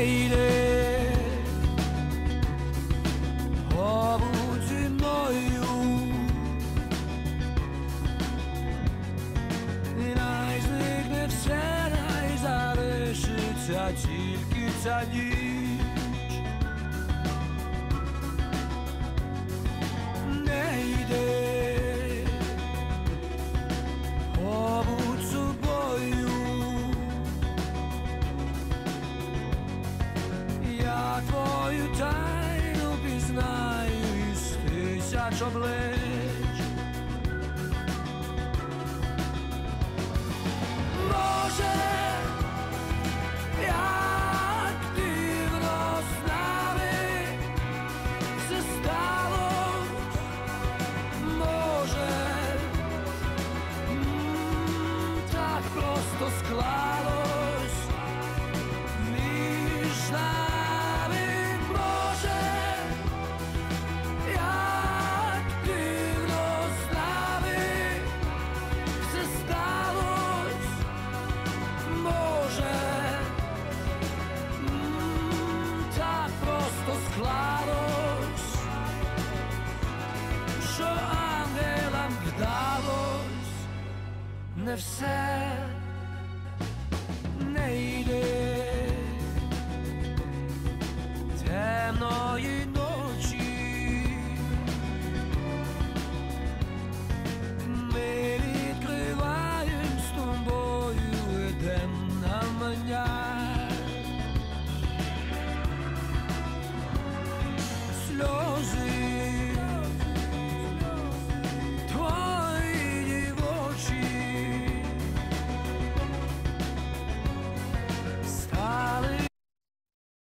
meyli Havucu moyu Najzwykle przeraża, że życia tylko tani я твою тайну пізнаю із тисяч облич. claros що ангелам вдалось не все.